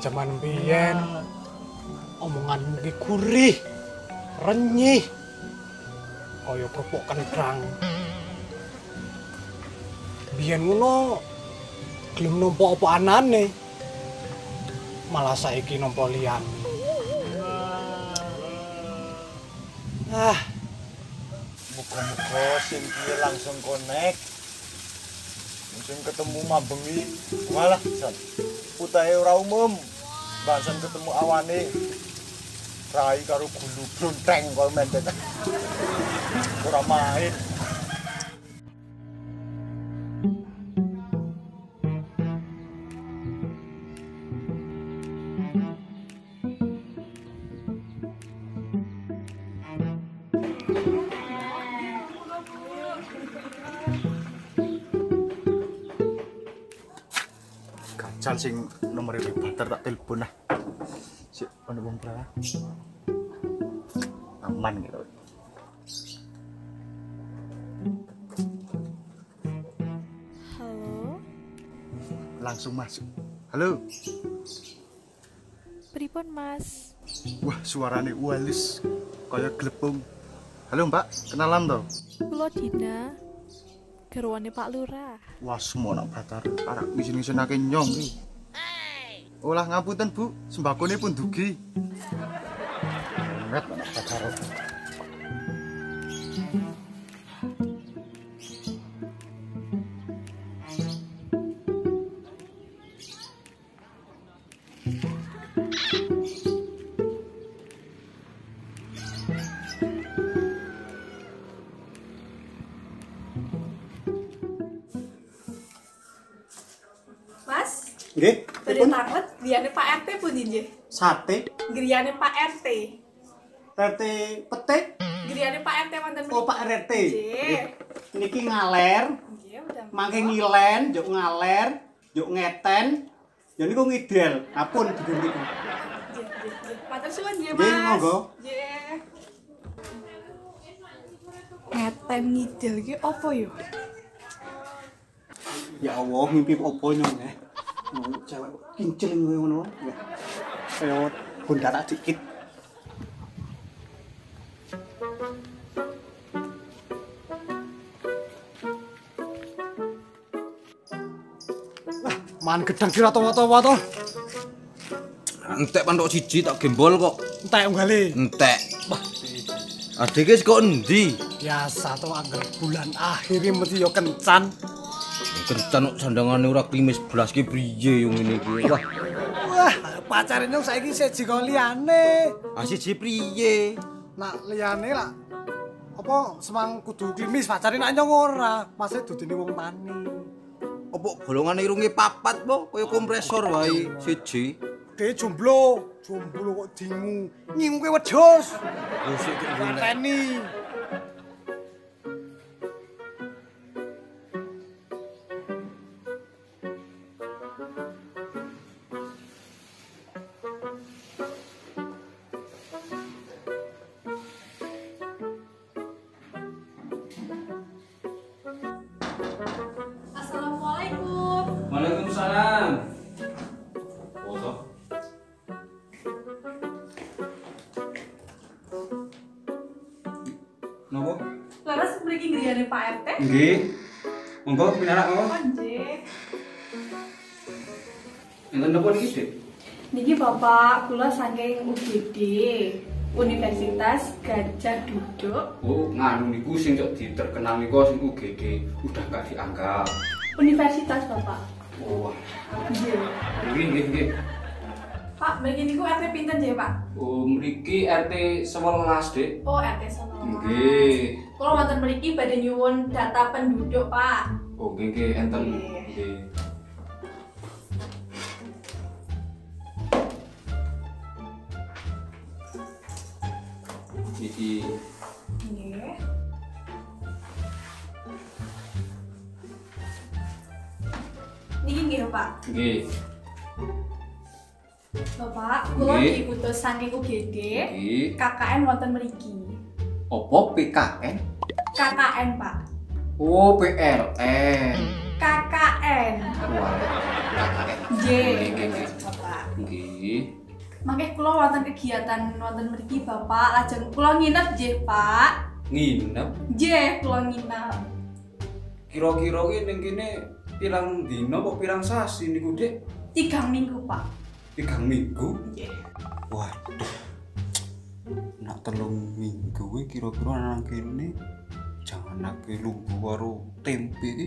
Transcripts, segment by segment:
zaman biyen omonganmu ki gurih, renyih. Kaya kerupuk kentrang. Biyen ngono gelem nampa apa anane. Malah saiki nampa liyane. Ah, Muga-muga sing langsung connect. Sing ketemu mambengi malah san. Putahe ora umum. Bahasan ketemu awane. Rai karo gulu blonteng kol mendet. Ora main. Sing nomor iki bater tak telepon ah. Sik ono wong pra. Aman gitu. Halo, Langsung masuk. Halo. pripun Mas? Wah, suarane walis kaya glepung. Halo, Mbak. Kenalan to? Kula Dina. Garwane Pak Lurah. Wah, semua nak batar. Arak wisin-wisinake nyong iki. Ulah ngapunten, Bu. sembako ini pun dugi. Banget pacar. Mas? Beri griyane Pak RT pundi nggih? Sate, Griyane Pak RT. RT petik, Griyane Pak RT wonten oh Pak RT. Nggih. Niki ngaler, Nggih, udah. mangke ngilen, juk ngaler, juk ngeten. Ya niku ngidel. Apun diganti. Nggih, nggih, nggih. Matur suwun nggih, Nggih, Mas. monggo. Nggih. Ngeten ngidel iki apa yo? Ya Allah, mimpi opo nyong eh. Mau cewek kincil ngono. Ya. Kaya gondara dikit. Wah, man gedang kira tawa-tawa to. Entek pantok siji tak gembol kok. Entek unggale. Entek. Adike kok endi? Biasa to anggar bulan akhir mesti yo kencan. Kok sandangane ora klimis blas ki priye yo ngene iki. Wah, Wah, pacare nyong saiki siji kok liyane. asiji priye? Nak liyane lah apa semang kudu klimis pacare nak nyong ora, masih dudine wong tani. Apa bolongane irunge papat po kaya kompresor wae siji. Dhe jomblo, jomblo kok dingu. Ngingu kowe wedhus. Sik kok ngene. Ngenteni. Griyane Pak RT? Nggih. Monggo pinarak monggo. Oh, nggih. Enten nopo niki, Dik? Niki Bapak kula saking UGD Universitas Gajah Duduk Oh, nganu niku sing cok diterkenal niku sing UGD udah gak dianggap. Universitas Bapak. Oh. Nggih. Nggih, nggih, nggih. Pak, mriki niku RT pinten nggih, Pak? Oh, mriki RT 11, Dik. Oh, RT sono. Nggih. Kula wonten mriki badhe nyuwun data penduduk, Pak. Oh, nggih, nggih, enten. Nggih. Nggih. Niki Nggih. Niki nggih, Pak. nggih. Bapak, kula Nggih. diutus saking UGD Nggih. KKN wonten mriki. Opo PKN? KKN, Pak. Oh, PLN. KKN. Wah, KKN. Nggih, Nggih, nggih. Bapak. Nggih. Mangke kula wonten kegiatan wonten mriki Bapak, lajeng kula nginep nggih, Pak. Nginep. Nggih, kula nginep. Kira-kira ki ning kene pirang dina apa pirang sasi niku, Dik? Tigang minggu, Pak. Tigang minggu. Nggih. Waduh. Nak telung minggu kuwi kira-kira nang kene jangan nake lumbu karo tempe iki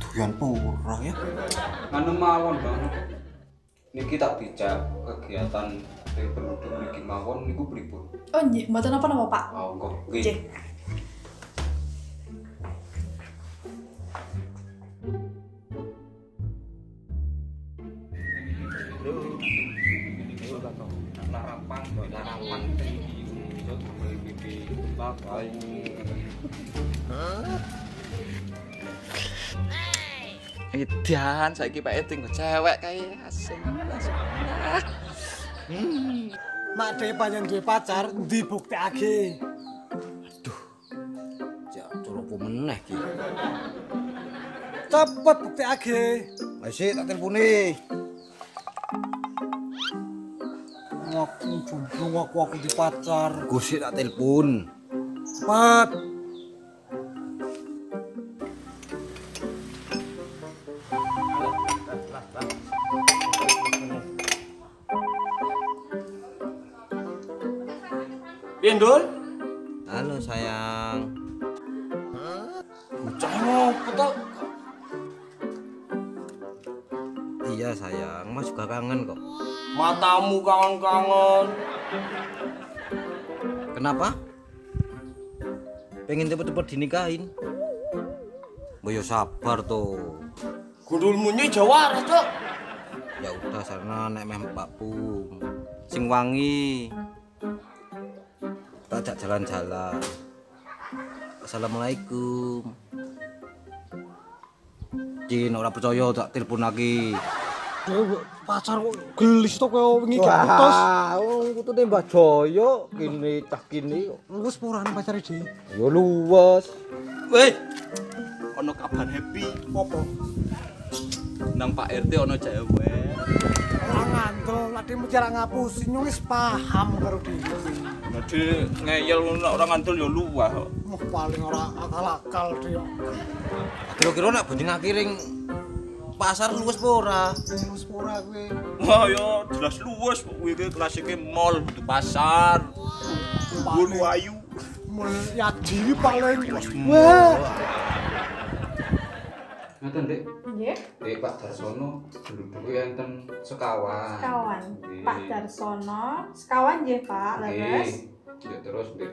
doyan pura ya. Anu mawon, Bang. Niki tak dijak kegiatan sing penduduk niki mawon niku pripun? Oh, nggih, mboten apa-apa, Pak. Oh. Nggih. Larapan larapan tinggi untuk mengikuti bakal Edan, saiki Pak Eting kok cewek kae asing. Mak dhewe panjen duwe pacar ndi buktekake? Jak tur apa meneh ki. Cepet buktekake. Ayo sik tak teleponi. Aku jomblo aku aku di pacar. Gusik tak telepon. Cepet. Piye, Ndul? Halo sayang. Bocah ngopo Iya sayang, Mas juga kangen kok. Matamu kangen-kangen. Kenapa? Pengen cepet-cepet dinikahin. Boyo sabar tuh. Gundulmu nyi Jawa to. Ya udah sana nek meh Pung. Sing wangi. Tak ajak jalan-jalan. Assalamualaikum. Jin ora percaya tak telepon lagi. Pacar kok gelis to koyo wingi gak putus. wong kutune Mbah Joyo kene cah kene. Wis purane pacare dhewe. Ya luwes. Weh. Ono kabar happy Apa? nang Pak RT ono cewek. Ora ngandel, adekmu cara ngapusi nyong wis paham karo dhewe. Jadi ngeyel ngono ora ngandel ya luwah. Wah paling ora akal-akal dhewe. Kira-kira nek banding akiring pasar luwes apa ora? Wis pura kowe. Wah ya jelas luwes kuwi iki klasike mall itu pasar. Bulu ayu. Mulia diri paling. Wah. Ngaten, Dik. Nggih. Dik Pak Darsono penduduk enten sekawan. Sekawan. Nggih. Pak Darsono, sekawan nggih, Pak. Nggih. Leres. Ya terus Dik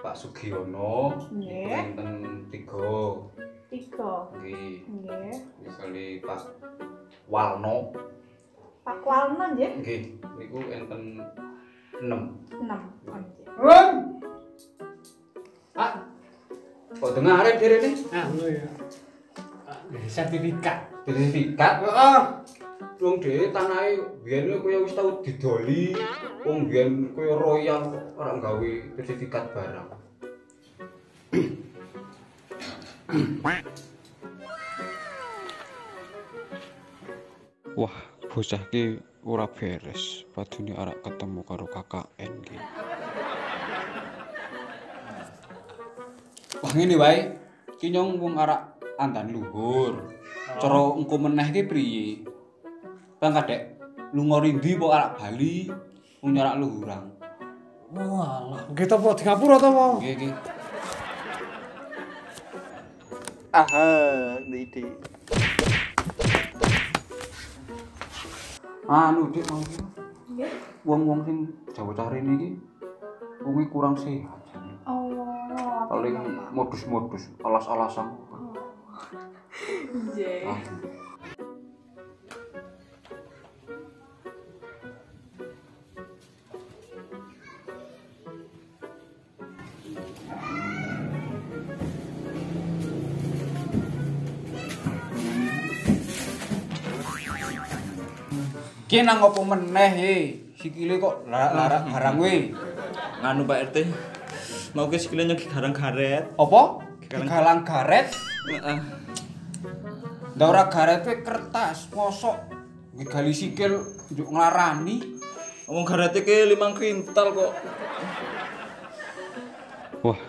Pak Sugiono Nggih. enten tiga. Tiga. Nggih. Nggih. Misalnya Pak Walno Pak Walno nggih. nggih niku enten 6. 6. Oh, nggih. Run. Pak. Kok dengare direne? Anu ya. Sertifikat. Sertifikat. Heeh. Wong dhewe tanahe biyen kaya wis tau didoli. Wong biyen kaya royal ora gawe sertifikat barang. Wah, bocah ki ora beres. Padune arek ketemu karo KKN ki. Wah ngene wae. Ki nyong wong arak andan luhur. Cara engko meneh ki priye? Bang Kadek, lunga rindi apa arak Bali? Wong nyarak luhuran. Walah, nggih to apa di ngapura to mau? Nggih nggih. Aha, ide. Anu Dik mau ki. Nggih. Wong-wong sing Jawa Cari iki wonge kurang sehat. Oh. Paling modus-modus, alas-alasan. Nggih. Ki nang opo meneh he? Sikile kok larak barang we. Nganu Pak RT. Mau ke sikile nyegi garang garet. Apa? Galang- garet. Heeh. Ndak ora garet kertas, mosok ngegali sikil njuk nglarani. Wong garate ke 5 kintal kok. Wah,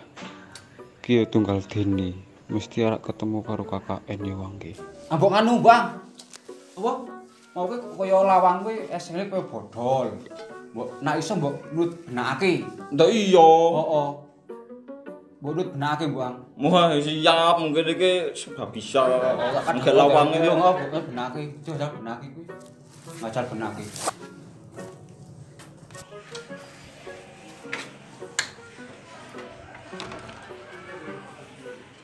ki tunggal dini. Mesti arek ketemu karo kakak Eni wangke. Ambok nganu, Bang. Apa? Mau ke kaya lawang kuwi esene kaya bodol. Mbok nak iso mbok nut benakake. Ndak iya. Heeh. Mbok nut benakake, Bang. Wah, siap mungkin iki sudah bisa. Kan Enggak lawange. Yo mbok benakake. Coba benakake kuwi. Ngajar benakake.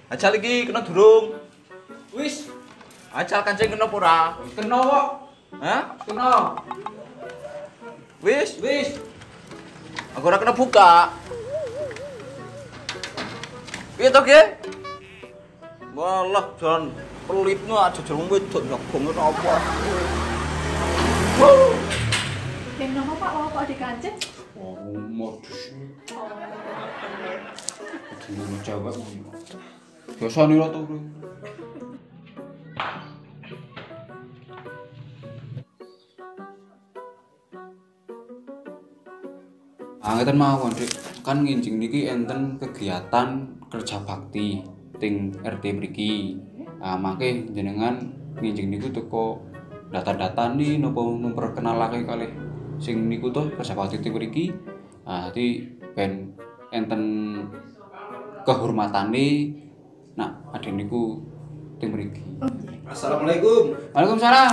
Ajal iki kena durung. Wis, Ajal kancing kena apa ora? kena kok. Hah? Kena. Wis, Wis. aku ora kena buka. Piye to, Ge? Walah, jan pelitnya aja jelung wedok nyogong ora apa. Yang nama pak kok dikancet? Oh, modus. Dino cewek ngono. Biasane ra to, Bro. Ngeten mawon, Dik. Kan nginjing niki enten kegiatan kerja bakti ting RT mriki. Ah, mangke jenengan nginjing niku teko data-data nih nopo memperkenalake kalih sing niku tuh kerja bakti ting mriki. Ah, dadi ben enten kehormatane nak ada niku ting mriki. Assalamualaikum. Waalaikumsalam.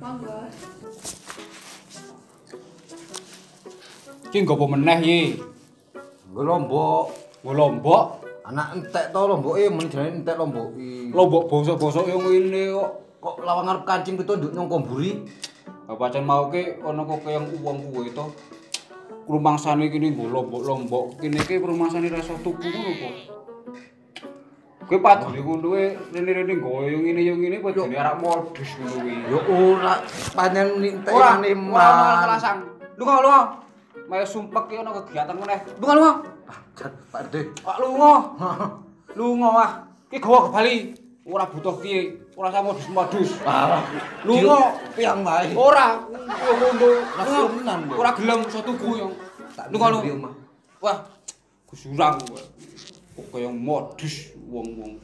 Monggo. Ki nggo apa meneh ye? Nggo lombok. Nggo lombok. Anak entek to lomboke men jenenge entek lombok iki. Lombok bosok-bosok yang ngene kok. Kok lawang arep kancing pitunduk nyong komburi. Apa pancen mau ke ana kok kaya uang kuwe to. Rumangsane kene nggo lombok-lombok. Kene iki rumangsane rasa tuku ngono kok. Kowe padune ngono e rene-rene nggo yo ngene yo ngene kok jane arak modus ngono kuwi. Yo ora panjen entek ngene ora ora kelasang. Lunga lunga. Maya sumpek ki ana kegiatan meneh. Lunga lunga. Jan Pak RT. Pak lunga. Lunga wah. Ki gawa ke Bali. Ora butuh ki, ora usah modus-modus. Ah, Lunga. piang wae. Ora, yo ngono. Ora gelem iso tuku yo. Tak Lunga di lu. omah. Wah, kusurang kowe. Kok kaya modus wong-wong.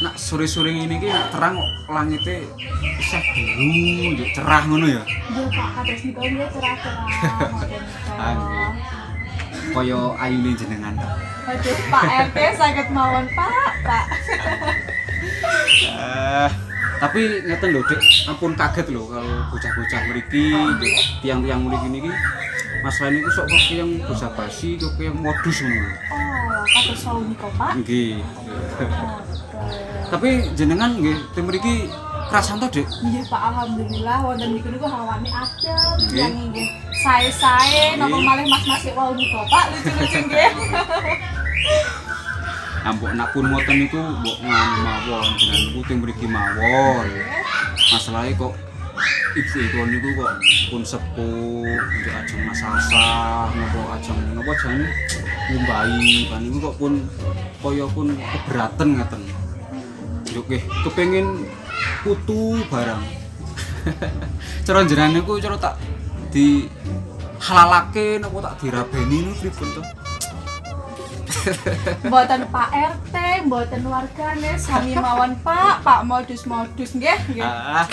Nak sore-sore iki nak terang kok langite isih biru, njuk cerah ngono ya. Iya pak, kados niku dia cerah-cerah. Ah, Kaya ayune jenengan. Aduh Pak RT sakit mawon Pak, Pak. Eh, tapi ngeten lho, Dik, ampun kaget lho kalau bocah-bocah mriki, tiang-tiang mriki niki masalah niku sok kok yang basa basi, kok yang modus ngono. lho. Oh, kados sawu niku Pak. Nggih. Tapi jenengan nggih tim mriki kerasan to, Dik? Iya Pak, alhamdulillah wonten niku niku hawane adem, yang nggih sae-sae napa Nggih. malih mas-mas sik wau niku Pak, lucu-lucu nggih. Nah, mbok nak pun ngoten niku mbok nganu mawon, jenengan niku tim mriki mawon. Masalahe kok ibu itu niku kok pun sepuh, untuk ajeng masasah, napa ajeng napa jane ngumbahi, kan niku kok pun kaya pun keberatan ngeten. Yo nggih kepengin putu barang. cara jenengan niku cara tak di halalake napa tak dirabeni niku pripun to? Mboten Pak RT, mboten wargane sami mawon Pak, Pak modus-modus nggih nggih. Ah,